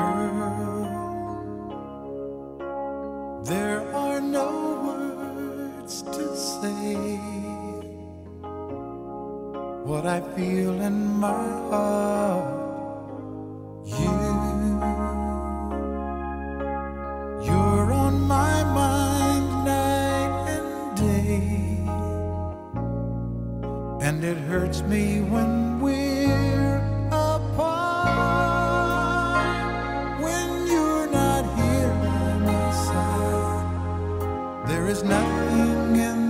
girl. There are no words to say what I feel in my heart. You, you're on my mind night and day, and it hurts me when we. nothing in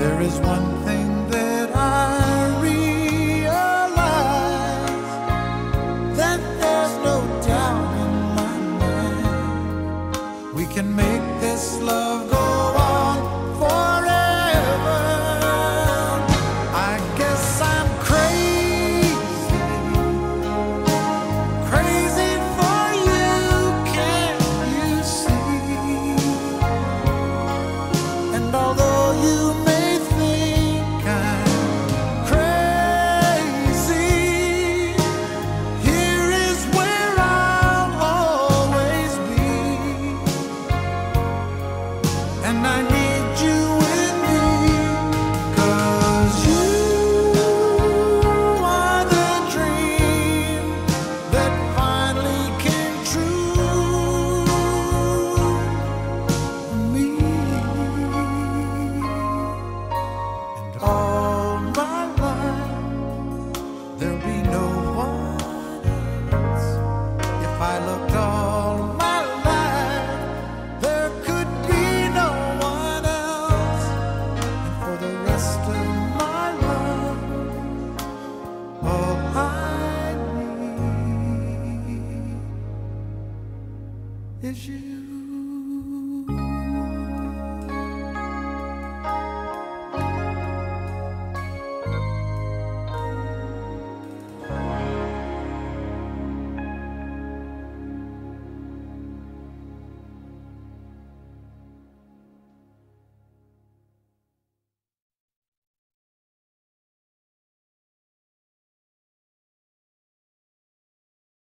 There is one thing. and I need is you.